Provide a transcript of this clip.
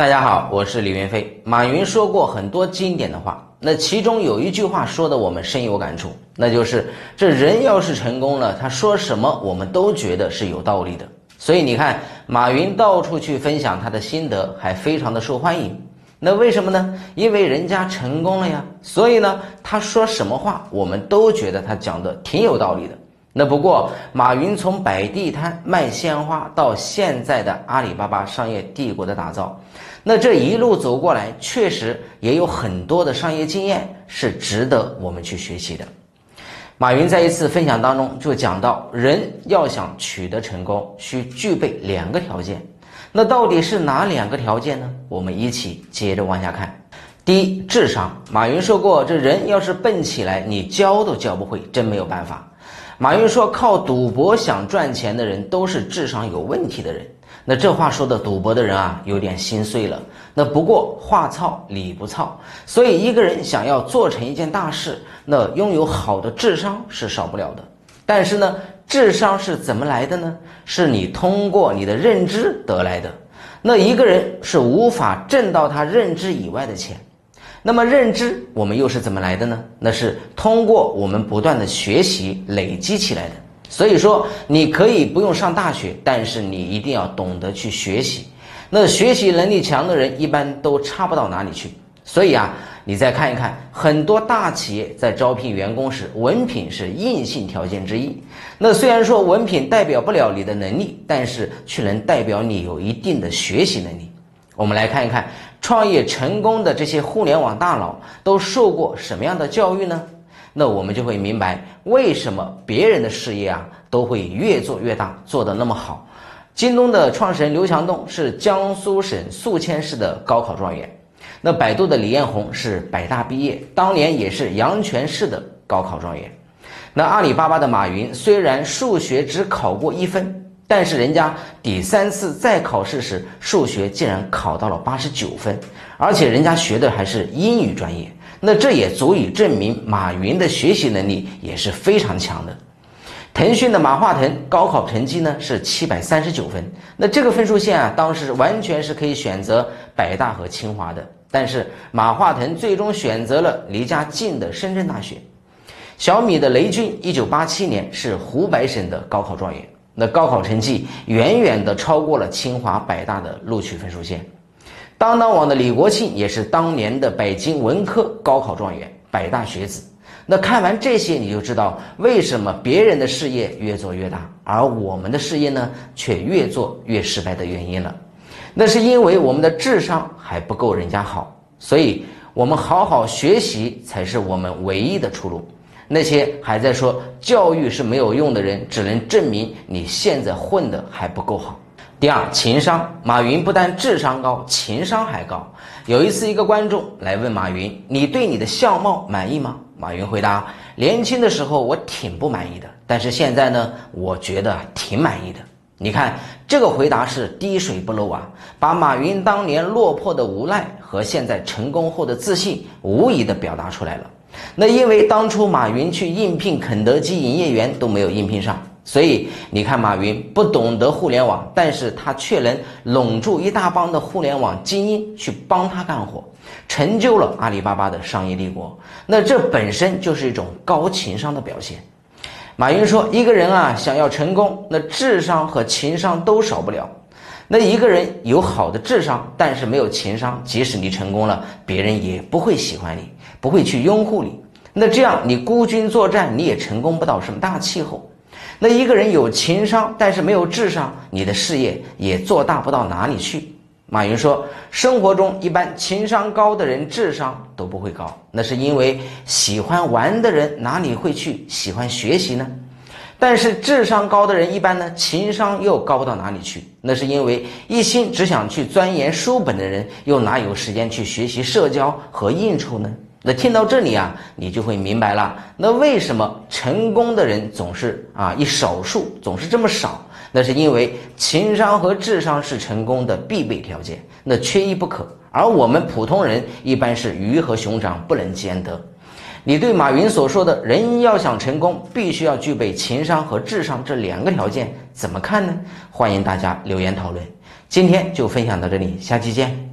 大家好，我是李云飞。马云说过很多经典的话，那其中有一句话说的我们深有感触，那就是这人要是成功了，他说什么我们都觉得是有道理的。所以你看，马云到处去分享他的心得，还非常的受欢迎。那为什么呢？因为人家成功了呀。所以呢，他说什么话，我们都觉得他讲的挺有道理的。那不过，马云从摆地摊卖鲜花到现在的阿里巴巴商业帝国的打造，那这一路走过来，确实也有很多的商业经验是值得我们去学习的。马云在一次分享当中就讲到，人要想取得成功，需具备两个条件。那到底是哪两个条件呢？我们一起接着往下看。第一，智商。马云说过，这人要是笨起来，你教都教不会，真没有办法。马云说：“靠赌博想赚钱的人都是智商有问题的人。”那这话说的，赌博的人啊，有点心碎了。那不过话糙理不糙，所以一个人想要做成一件大事，那拥有好的智商是少不了的。但是呢，智商是怎么来的呢？是你通过你的认知得来的。那一个人是无法挣到他认知以外的钱。那么认知我们又是怎么来的呢？那是通过我们不断的学习累积起来的。所以说，你可以不用上大学，但是你一定要懂得去学习。那学习能力强的人一般都差不到哪里去。所以啊，你再看一看，很多大企业在招聘员工时，文凭是硬性条件之一。那虽然说文凭代表不了你的能力，但是却能代表你有一定的学习能力。我们来看一看。创业成功的这些互联网大佬都受过什么样的教育呢？那我们就会明白为什么别人的事业啊都会越做越大，做得那么好。京东的创始人刘强东是江苏省宿迁市的高考状元，那百度的李彦宏是北大毕业，当年也是阳泉市的高考状元。那阿里巴巴的马云虽然数学只考过一分。但是人家第三次再考试时，数学竟然考到了八十九分，而且人家学的还是英语专业，那这也足以证明马云的学习能力也是非常强的。腾讯的马化腾高考成绩呢是七百三十九分，那这个分数线啊，当时完全是可以选择北大和清华的，但是马化腾最终选择了离家近的深圳大学。小米的雷军一九八七年是湖北省的高考状元。那高考成绩远远的超过了清华、北大的录取分数线。当当网的李国庆也是当年的北京文科高考状元、北大学子。那看完这些，你就知道为什么别人的事业越做越大，而我们的事业呢却越做越失败的原因了。那是因为我们的智商还不够人家好，所以我们好好学习才是我们唯一的出路。那些还在说教育是没有用的人，只能证明你现在混的还不够好。第二，情商，马云不但智商高，情商还高。有一次，一个观众来问马云：“你对你的相貌满意吗？”马云回答：“年轻的时候我挺不满意的，但是现在呢，我觉得挺满意的。”你看这个回答是滴水不漏啊，把马云当年落魄的无奈和现在成功后的自信，无疑的表达出来了。那因为当初马云去应聘肯德基营业员都没有应聘上，所以你看马云不懂得互联网，但是他却能拢住一大帮的互联网精英去帮他干活，成就了阿里巴巴的商业帝国。那这本身就是一种高情商的表现。马云说，一个人啊想要成功，那智商和情商都少不了。那一个人有好的智商，但是没有情商，即使你成功了，别人也不会喜欢你，不会去拥护你。那这样你孤军作战，你也成功不到什么大气候。那一个人有情商，但是没有智商，你的事业也做大不到哪里去。马云说，生活中一般情商高的人智商都不会高，那是因为喜欢玩的人哪里会去喜欢学习呢？但是智商高的人一般呢，情商又高不到哪里去。那是因为一心只想去钻研书本的人，又哪有时间去学习社交和应酬呢？那听到这里啊，你就会明白了。那为什么成功的人总是啊一少数，总是这么少？那是因为情商和智商是成功的必备条件，那缺一不可。而我们普通人一般是鱼和熊掌不能兼得。你对马云所说的人要想成功，必须要具备情商和智商这两个条件，怎么看呢？欢迎大家留言讨论。今天就分享到这里，下期见。